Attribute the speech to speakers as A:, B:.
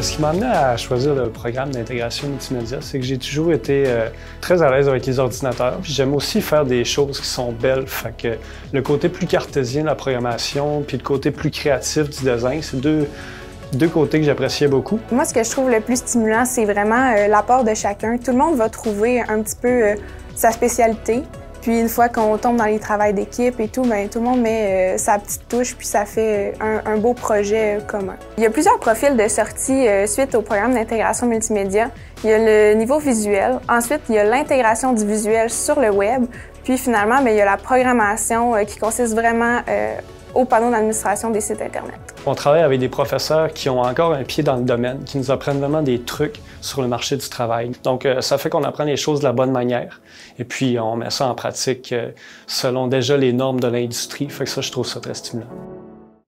A: qui m'a amené à choisir le programme d'intégration multimédia, c'est que j'ai toujours été euh, très à l'aise avec les ordinateurs. J'aime aussi faire des choses qui sont belles. Fait que le côté plus cartésien de la programmation, puis le côté plus créatif du design, c'est deux, deux côtés que j'appréciais beaucoup.
B: Moi, ce que je trouve le plus stimulant, c'est vraiment euh, l'apport de chacun. Tout le monde va trouver un petit peu euh, sa spécialité. Puis une fois qu'on tombe dans les travaux d'équipe et tout, bien, tout le monde met euh, sa petite touche, puis ça fait un, un beau projet commun. Il y a plusieurs profils de sortie suite au programme d'intégration multimédia. Il y a le niveau visuel, ensuite il y a l'intégration du visuel sur le web, puis finalement, bien, il y a la programmation qui consiste vraiment au panneau d'administration des sites Internet.
A: On travaille avec des professeurs qui ont encore un pied dans le domaine, qui nous apprennent vraiment des trucs sur le marché du travail. Donc, euh, ça fait qu'on apprend les choses de la bonne manière. Et puis, on met ça en pratique euh, selon déjà les normes de l'industrie. Fait que ça, je trouve ça très stimulant.